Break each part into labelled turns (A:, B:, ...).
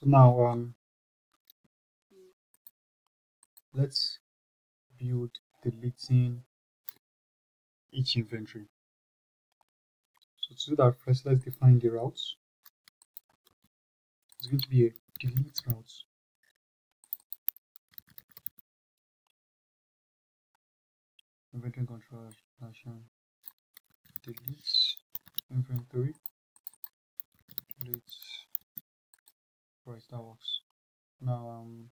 A: So now um, let's build deleting each inventory. So to do that first let's define the routes. It's going to be a delete route. Inventory control action delete inventory delete that works now um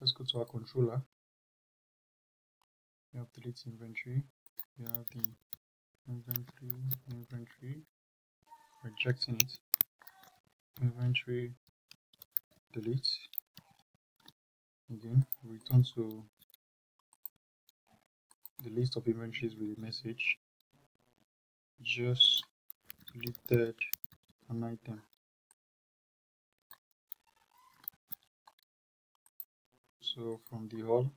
A: let's go to our controller we have delete inventory. We have the inventory inventory. Rejecting it inventory delete again return to the list of inventories with a message. Just deleted an item so from the all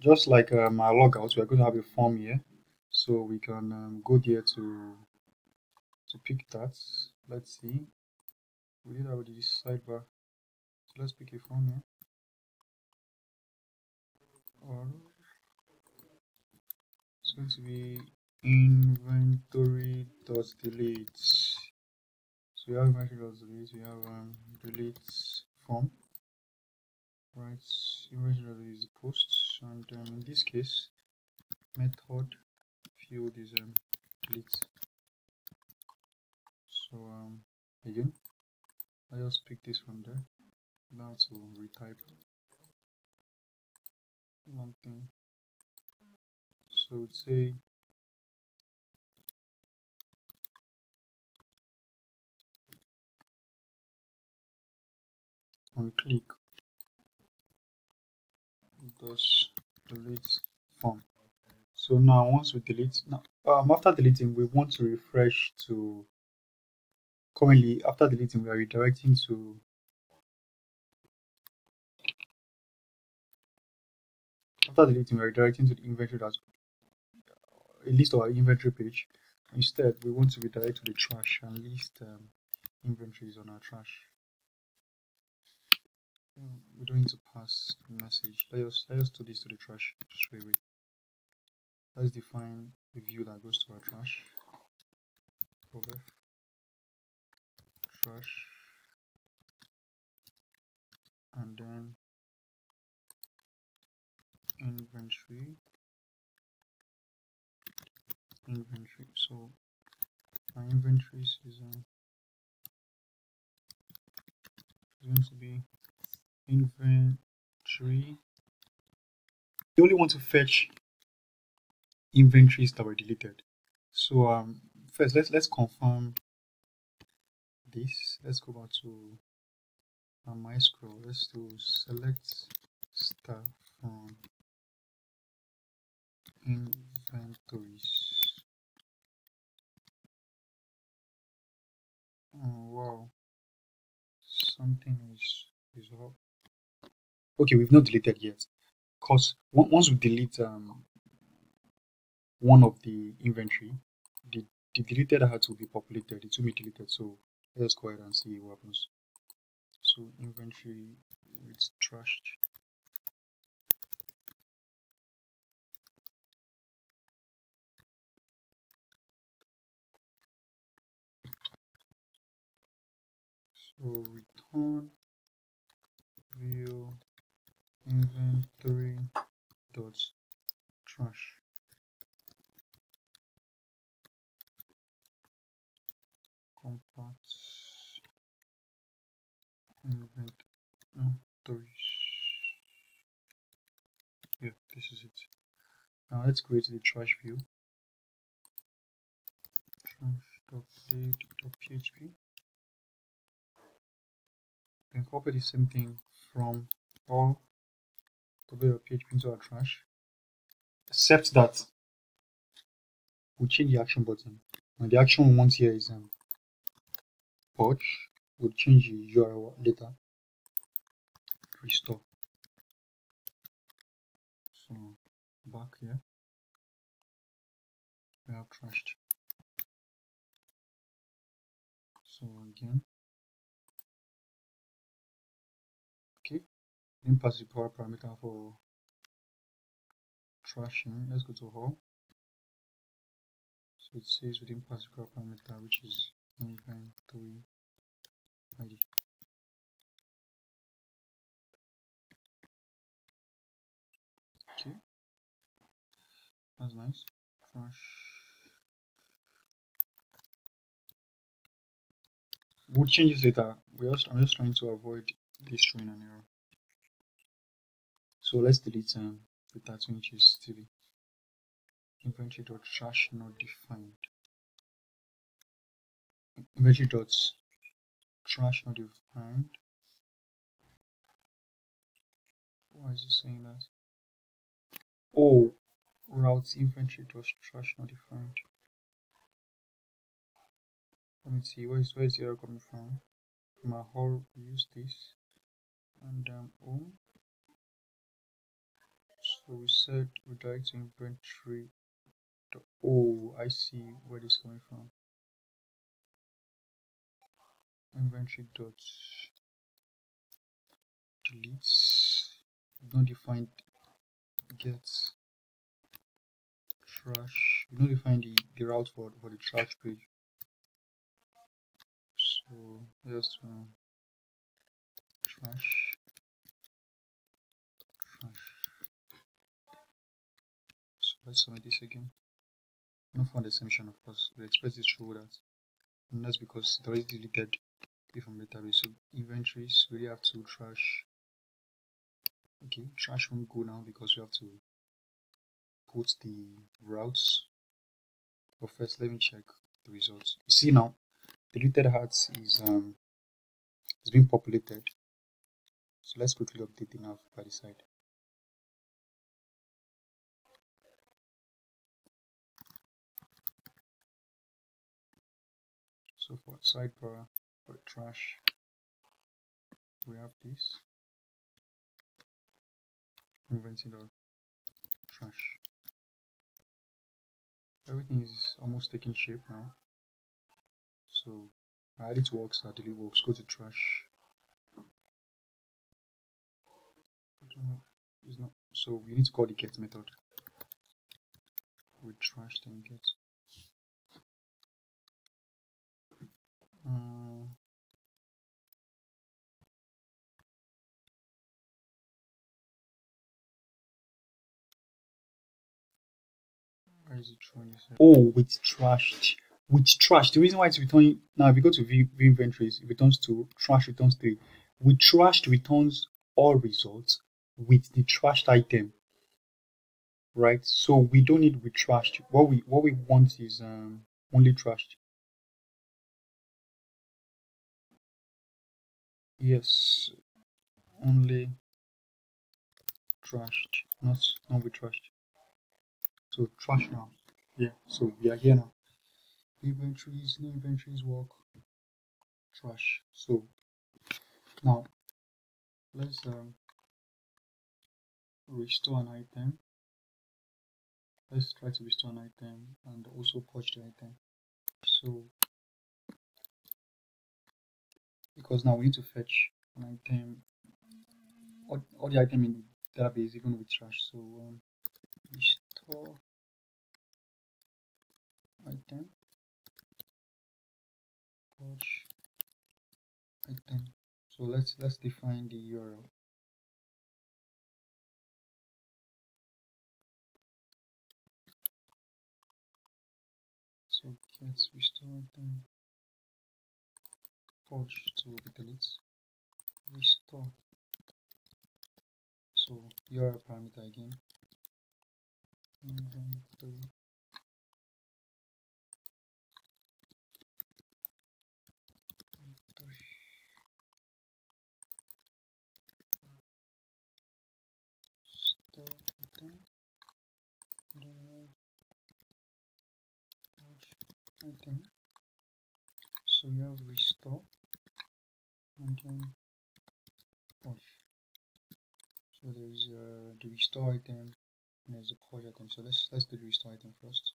A: just like um, our logout we're going to have a form here so we can um, go there to to pick that. Let's see. We did already this sidebar. So let's pick a form here. Or it's going to be inventory dot delete. So we have inventory dot delete we have um, delete form. Right delete is the post and um, in this case method field is um, delete so um again I just pick this from there. Now to retype. One thing. So say on click. Does delete form. So now once we delete now um, after deleting we want to refresh to currently after deleting we are redirecting to after deleting we are redirecting to the inventory that's a list of our inventory page. Instead we want to redirect to the trash and list um, inventories on our trash hmm, we don't need to pass message. Let us let us do this to the trash straight away let's define a view that goes to our trash. Over. Trash. And then inventory. Inventory. So my inventories is going to be inventory you only want to fetch inventories that were deleted. So um first let's let's confirm this. Let's go back to uh, scroll. let's do select stuff from inventories. Oh wow. Something is okay we've not deleted yet. Because once we delete um one of the inventory the, the deleted had to be populated it will be deleted. So let's go ahead and see what happens. So inventory it's trashed. So return view inventory dot trash. Compact inventories. Yeah this is it. Now let's create the trash view. Trash.blade.php then copy the same thing from all PHP into our trash except that. We'll change the action button and the action we want here is um, purge we'll change the URL later restore so back here. We have trashed so again power parameter for trashing. Let's go to all. So it says the power parameter, which is inventory ID. Okay, that's nice. Trash. We'll change this later. We just, I'm just trying to avoid this throwing an error. So let's delete um, the 13 is TV. Inventory dot trash not defined. Inventory dot trash not defined. Why is it saying that? Oh, routes inventory dot trash not defined. Let me see where is where is the error coming from? Our whole use this and um oh so we said redirect to inventory oh I see where this is coming from. Inventory dot deletes. Not defined get trash. We not define the, the route for, for the trash page. So just uh, trash trash so let's submit this again not for the assumption of course we express this through that and that's because it already deleted it from database so inventories we have to trash. Okay trash won't go now because we have to put the routes. But first let me check the results. You see now deleted hearts is um is being populated. So let's quickly update the nav by the side so for sidebar for trash we have this. Inventing the trash. Everything is almost taking shape now. So I add it works that delete works go to trash. It's not so we need to call the get method. With trash then get this oh with trash. With trash. The reason why it's returning now if you go to view, view inventories it returns to trash returns three. With trashed returns all results with the trashed item right? So we don't need with trashed. What we what we want is um only trashed yes only trashed. Not not we trashed. So trash now. Yeah so we are here now. Inventories new inventories work trash. So now let's um, restore an item. Let's try to restore an item and also purge the item. So because now we need to fetch an item all, all the item in the database even with trash so um, restore item. Purge item. So let's let's define the url so let's restore item to delete restore so url parameter again so you have so there's uh, the restore item and there's the push item so let's let's do the restore item first.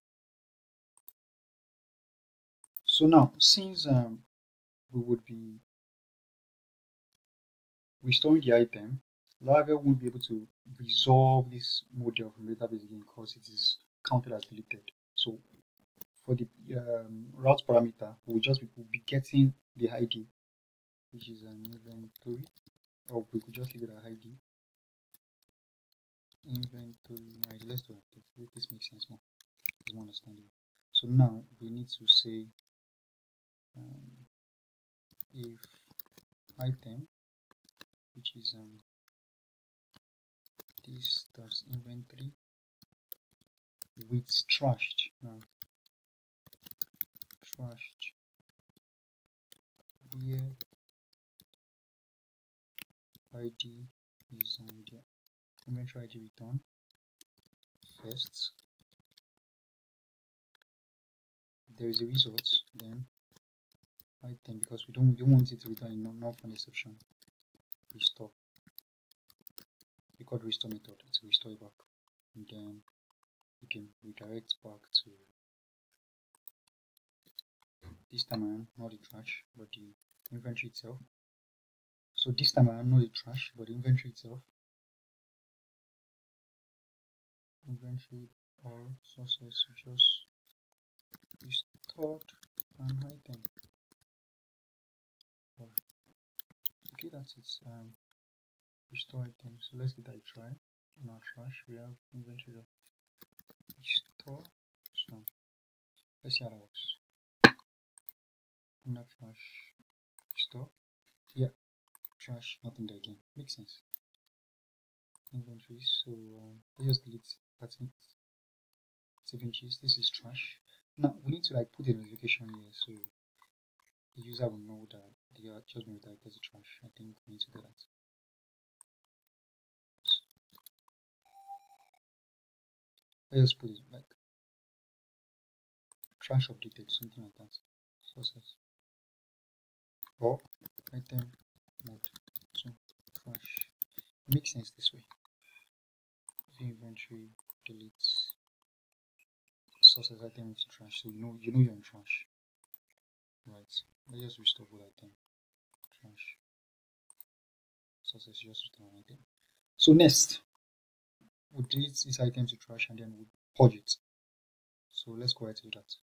A: So now since um, we would be restoring the item Laravel won't be able to resolve this model from database again because it is counted as deleted. So for the um, route parameter, we'll just be, we'll be getting the ID, which is an inventory, or we could just leave it at ID. Inventory ID. Let's do it. This makes sense more. It's more understandable. So now we need to say um, if item, which is um, this does inventory with trashed now trashed where id is on the inventory id return first there is a result then item because we don't we want it to return a non-found exception. Restore. We call restore method. To restore back and then we can redirect back to this time around not the trash but the inventory itself so this time around not the trash but the inventory itself. Inventory or sources just restored an item. Okay that's it. Um restore item. So let's give that try. In our trash we have inventory of restore. So let's see how that works. Not trash restore. Yeah trash nothing there again makes sense inventory so um, just delete it seven inches this is trash now we need to like put a notification here so the user will know that they the adjustment that there's a trash. I think we need to do that. Let's put it like trash updated, something like that. Sources. Or item mode trash. makes sense this way. The inventory deletes sources item is trash, so you know you know you're in trash. Right. Let's just restore what item. Trash. Sources just return item. So next, we'll delete this item to trash and then we'll purge it. So let's go ahead to that.